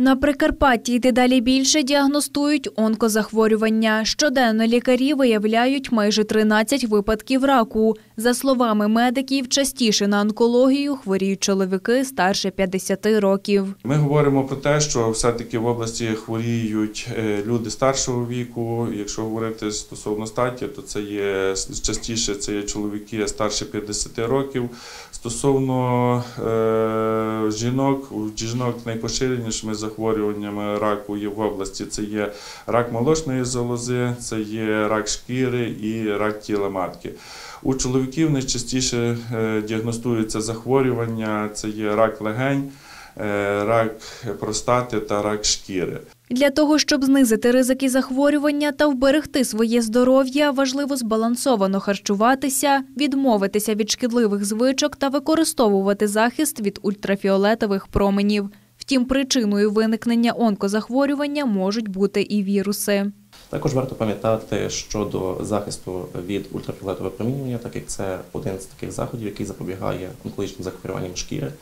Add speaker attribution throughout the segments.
Speaker 1: На Прикарпатті дедалі більше діагностують онкозахворювання. Щоденно лікарі виявляють майже 13 випадків раку. За словами медиків, частіше на онкологію хворіють чоловіки старше 50 років.
Speaker 2: Ми говоримо про те, що все-таки в області хворіють е, люди старшого віку. Якщо говорити стосовно статі, то це є частіше це є чоловіки старше 50 років. Стосовно е, жінок, у жінок найпоширенішими захворюваннями раку є в області. Це є рак молочної залози, це є рак шкіри і рак тіла матки. У чоловіків найчастіше е, діагностуються захворювання, це є рак легень, е, рак простати та рак шкіри.
Speaker 1: Для того, щоб знизити ризики захворювання та вберегти своє здоров'я, важливо збалансовано харчуватися, відмовитися від шкідливих звичок та використовувати захист від ультрафіолетових променів. Втім, причиною виникнення онкозахворювання можуть бути і віруси.
Speaker 3: Також варто пам'ятати щодо захисту від ультрафіолетового промінювання, так як це один з таких заходів, який запобігає онкологічним захворюванням шкіри,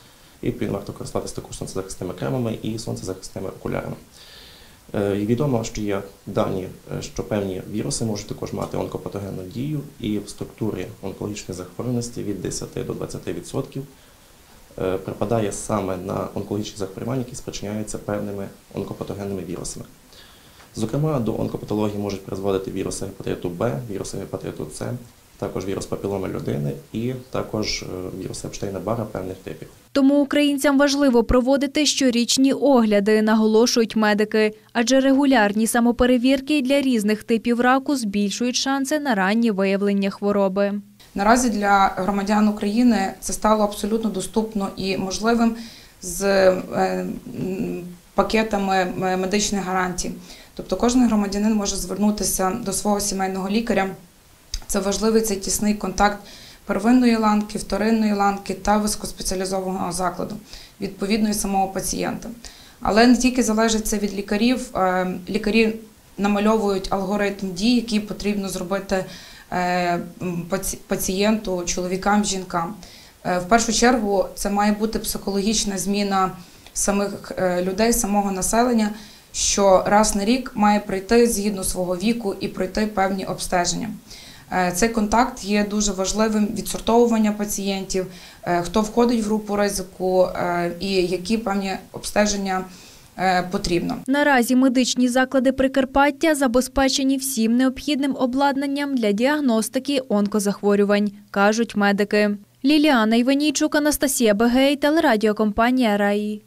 Speaker 3: і відповідно варто користуватися також сонцезахисними кремами і сонцезахисними окулярами. Е, Відомо, що є дані, е, що певні віруси можуть також мати онкопатогенну дію, і в структурі онкологічної захворюваності від 10 до 20% е, припадає саме на онкологічні захворювання, які спричиняються певними онкопатогенними вірусами. Зокрема, до онкопатології можуть призводити віруси гепатиту Б, віруси гепатиту С, також вірус папіломи людини і також віруси Епштейна Бара певних типів.
Speaker 1: Тому українцям важливо проводити щорічні огляди, наголошують медики, адже регулярні самоперевірки для різних типів раку збільшують шанси на раннє виявлення хвороби.
Speaker 4: Наразі для громадян України це стало абсолютно доступно і можливим з е, пакетами медичних гарантій. Тобто кожен громадянин може звернутися до свого сімейного лікаря. Це важливий цей тісний контакт первинної ланки, вторинної ланки та високоспеціалізованого закладу, відповідно і самого пацієнта. Але не тільки залежить це від лікарів, лікарі намальовують алгоритм дій, які потрібно зробити е, пацієнту, чоловікам, жінкам. Е, в першу чергу це має бути психологічна зміна самих е, людей, самого населення, що раз на рік має прийти згідно свого віку і пройти певні обстеження. Е, цей контакт є дуже важливим відсортовування пацієнтів, е, хто входить в групу ризику е, і які певні обстеження. Потрібно
Speaker 1: наразі медичні заклади Прикарпаття забезпечені всім необхідним обладнанням для діагностики онкозахворювань, кажуть медики. Ліліана Іванійчук, Анастасія Бегей, телерадіокомпанія Раї.